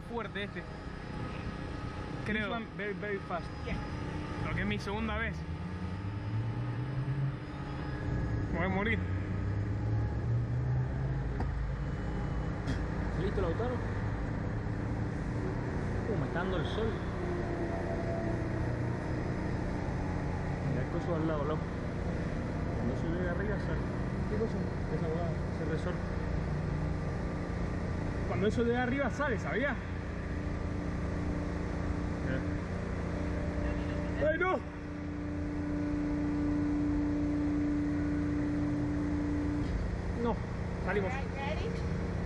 más fuerte este. This Creo. one very, very fast. Lo que es mi segunda vez. Voy a morir. ¿Listo, Lautaro? Uh, me está dando el sol. Mira el coso al lado, loco. Cuando se ve de arriba sale. ¿Qué cosa? Esa hueá, ese resorte. Cuando eso de arriba sale, ¿sabías? ¡Ay, no! No, salimos.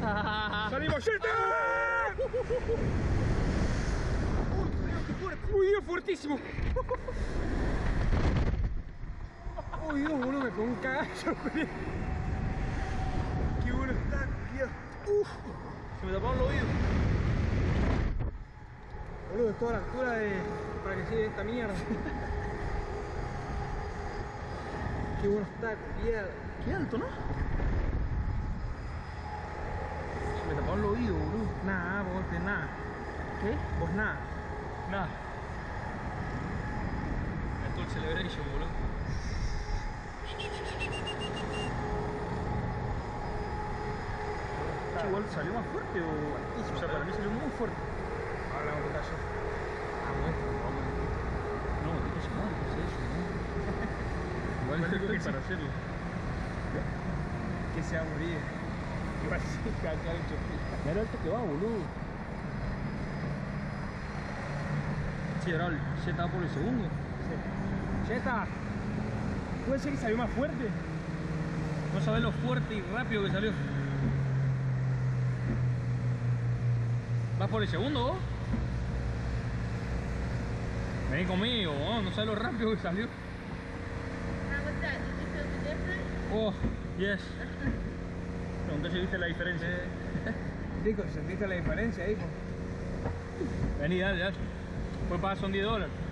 ¡Salimos! ¡Shit! ¡Uy, Dios, fuertísimo! ¡Uy, Dios, boludo, me pegó un cagazo! ¡Qué bueno está, Dios! ¡Uf! Se me taparon los oídos. Boludo, toda la altura de... para que siga esta mierda. Qué bueno está, culiado. Qué alto, ¿no? Se me taparon los oídos, boludo. Nada, vos de nada. ¿Qué? Vos nada. Nada. Esto es el celebration, boludo. Igual salió más fuerte o. O sea, para mí salió muy fuerte. Ahora un caso. No, ¿qué pasa? No, ¿qué es eso? no? Igual Igual digo que para sí. hacerlo. Que se va a morir. Igual sí, que acá el choque. Mira alto que va, boludo. Sí, ahora el Z por el segundo. Cheta. ¿Puede ser que salió más fuerte? No sabes lo fuerte y rápido que salió. ¿Vas por el segundo? Vení conmigo, vos. no sabes lo rápido que salió. Oh, yes. Pregunté si viste la diferencia. Dico, ¿sentiste la diferencia, hijo? Vení, dale, dale. Después pagas son 10 dólares.